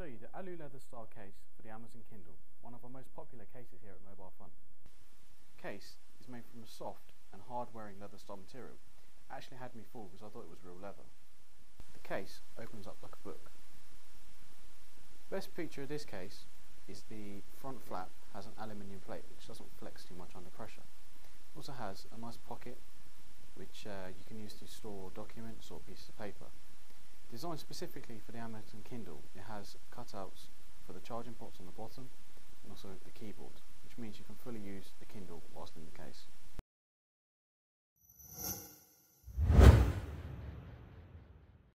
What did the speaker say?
Show you the alu leather style case for the Amazon Kindle, one of our most popular cases here at Mobile Fun. Case is made from a soft and hard wearing leather style material. It actually had me fooled because I thought it was real leather. The case opens up like a book. Best feature of this case is the front flap has an aluminium plate which doesn't flex too much under pressure. It also has a nice pocket which uh, you can use to store documents or pieces of paper. Designed specifically for the Amazon Kindle, it has cutouts for the charging ports on the bottom and also the keyboard, which means you can fully use the Kindle whilst in the.